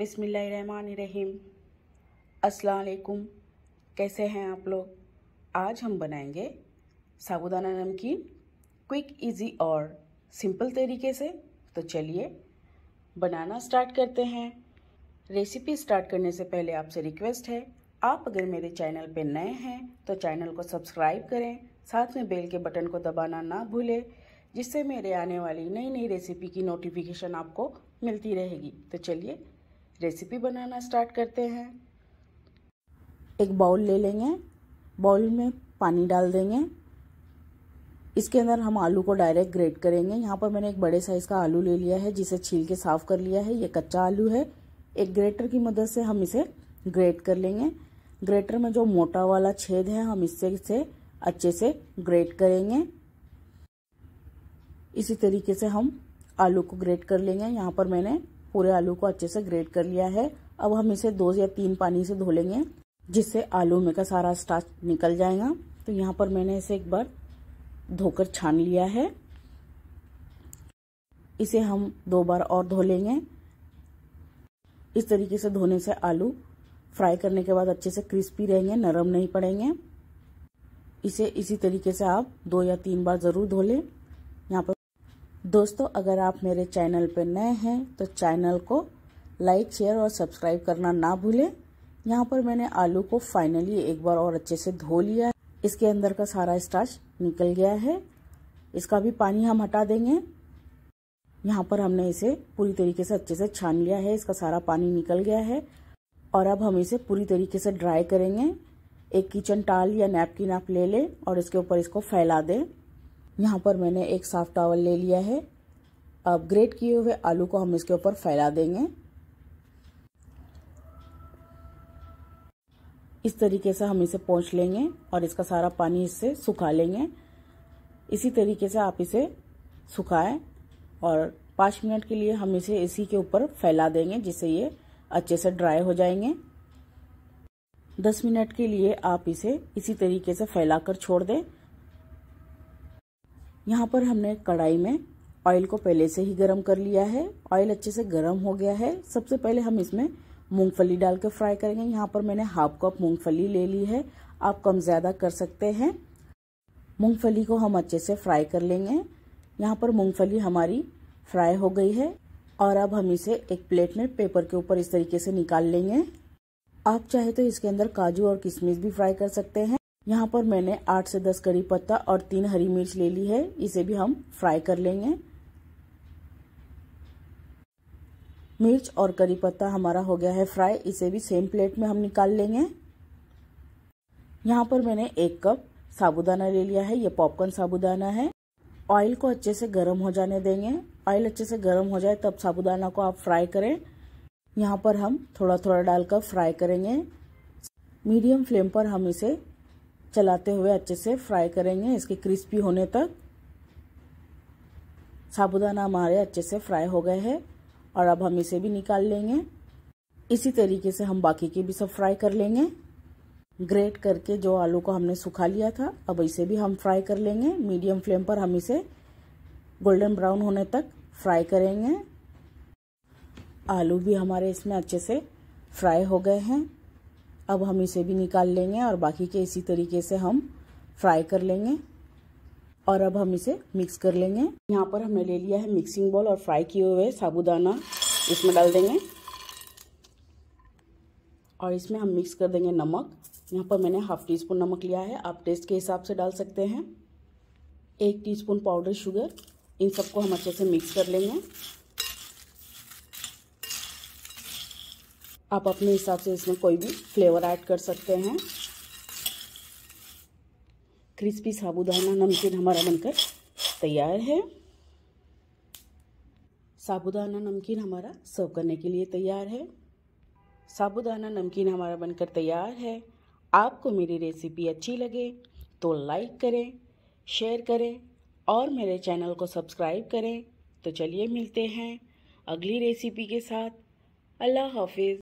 अस्सलाम वालेकुम कैसे हैं आप लोग? आज हम बनाएँगे साबुदाना नमकीन। क्विक, इजी और सिंपल तरीके से। तो चलिए, बनाना स्टार्ट करते हैं। रेसिपी स्टार्ट करने से पहले आपसे रिक्वेस्ट है, आप अगर मेरे चैनल पर नए हैं तो चैनल को सब्सक्राइब करें। साथ में बेल के बटन को दबाना ना भूलें, जिससे मेरे आने वाली नई नई रेसिपी की नोटिफिकेशन आपको मिलती रहेगी। तो चलिए रेसिपी बनाना स्टार्ट करते हैं। एक बाउल ले लेंगे। बाउल में पानी डाल देंगे। इसके अंदर हम आलू को डायरेक्ट ग्रेट करेंगे। यहाँ पर मैंने एक बड़े साइज़ का आलू ले लिया है, जिसे छील के साफ़ कर लिया है। ये कच्चा आलू है। एक ग्रेटर की मदद से हम इसे ग्रेट कर लेंगे। ग्रेटर में जो मोटा वाला छेद है, हम इससे इसे अच्छे से ग्रेट करेंगे। इसी तरीके से हम आलू को ग्रेट कर लेंगे। यहाँ पर मैंने पूरे आलू को अच्छे से ग्रेट कर लिया है। अब हम इसे दो या तीन पानी से धो लेंगे, जिससे आलू में का सारा स्टार्च निकल जाएगा। तो यहाँ पर मैंने इसे एक बार धोकर छान लिया है। इसे हम दो बार और धो लेंगे। इस तरीके से धोने से आलू फ्राई करने के बाद अच्छे से क्रिस्पी रहेंगे, नरम नहीं पड़ेंगे। इसे इसी तरीके से आप दो या तीन बार ज़रूर धो लें। यहाँ पर दोस्तों, अगर आप मेरे चैनल पर नए हैं तो चैनल को लाइक, शेयर और सब्सक्राइब करना ना भूलें। यहाँ पर मैंने आलू को फाइनली एक बार और अच्छे से धो लिया है। इसके अंदर का सारा स्टार्च निकल गया है। इसका भी पानी हम हटा देंगे। यहाँ पर हमने इसे पूरी तरीके से अच्छे से छान लिया है। इसका सारा पानी निकल गया है। और अब हम इसे पूरी तरीके से ड्राई करेंगे। एक किचन टाल या नैपकिन आप ले लें और इसके ऊपर इसको फैला दें। यहाँ पर मैंने एक साफ़ टावल ले लिया है। अब ग्रेट किए हुए आलू को हम इसके ऊपर फैला देंगे। इस तरीके से हम इसे पोंछ लेंगे और इसका सारा पानी इससे सुखा लेंगे। इसी तरीके से आप इसे सुखाएँ और पाँच मिनट के लिए हम इसे इसी के ऊपर फैला देंगे जिससे ये अच्छे से ड्राई हो जाएँगे। दस मिनट के लिए आप इसे इसी तरीके से फैलाकर छोड़ दें। यहाँ पर हमने कढ़ाई में ऑयल को पहले से ही गर्म कर लिया है। ऑयल अच्छे से गर्म हो गया है। सबसे पहले हम इसमें मूंगफली डाल के फ्राई करेंगे। यहाँ पर मैंने हाफ़ कप मूंगफली ले ली है। आप कम ज़्यादा कर सकते हैं। मूंगफली को हम अच्छे से फ्राई कर लेंगे। यहाँ पर मूंगफली हमारी फ्राई हो गई है और अब हम इसे एक प्लेट में पेपर के ऊपर इस तरीके से निकाल लेंगे। आप चाहे तो इसके अंदर काजू और किशमिश भी फ्राई कर सकते हैं। यहाँ पर मैंने आठ से दस करी पत्ता और तीन हरी मिर्च ले ली है। इसे भी हम फ्राई कर लेंगे। मिर्च और करी पत्ता हमारा हो गया है फ्राई। इसे भी सेम प्लेट में हम निकाल लेंगे। यहाँ पर मैंने एक कप साबुदाना ले लिया है। ये पॉपकॉर्न साबुदाना है। ऑयल को अच्छे से गर्म हो जाने देंगे। ऑयल अच्छे से गर्म हो जाए तब साबुदाना को आप फ्राई करें। यहाँ पर हम थोड़ा थोड़ा डालकर फ्राई करेंगे। मीडियम फ्लेम पर हम इसे चलाते हुए अच्छे से फ्राई करेंगे। इसके क्रिस्पी होने तक साबुदाना हमारे अच्छे से फ्राई हो गए हैं और अब हम इसे भी निकाल लेंगे। इसी तरीके से हम बाकी के भी सब फ्राई कर लेंगे। ग्रेट करके जो आलू को हमने सुखा लिया था, अब इसे भी हम फ्राई कर लेंगे। मीडियम फ्लेम पर हम इसे गोल्डन ब्राउन होने तक फ्राई करेंगे। आलू भी हमारे इसमें अच्छे से फ्राई हो गए हैं। अब हम इसे भी निकाल लेंगे और बाकी के इसी तरीके से हम फ्राई कर लेंगे। और अब हम इसे मिक्स कर लेंगे। यहाँ पर हमने ले लिया है मिक्सिंग बॉल और फ्राई किए हुए साबुदाना। इसमें डाल देंगे। और इसमें हम मिक्स कर देंगे नमक। यहाँ पर मैंने हाफ़ टी स्पून नमक लिया है। आप टेस्ट के हिसाब से डाल सकते हैं। एक टीस्पून पाउडर शुगर इन सबको हम अच्छे से मिक्स कर लेंगे। आप अपने हिसाब से इसमें कोई भी फ्लेवर ऐड कर सकते हैं। क्रिस्पी साबुदाना नमकीन हमारा बनकर तैयार है। साबुदाना नमकीन हमारा सर्व करने के लिए तैयार है। साबुदाना नमकीन हमारा बनकर तैयार है। आपको मेरी रेसिपी अच्छी लगे तो लाइक करें, शेयर करें और मेरे चैनल को सब्सक्राइब करें। तो चलिए मिलते हैं अगली रेसिपी के साथ। अल्लाह हाफिज़।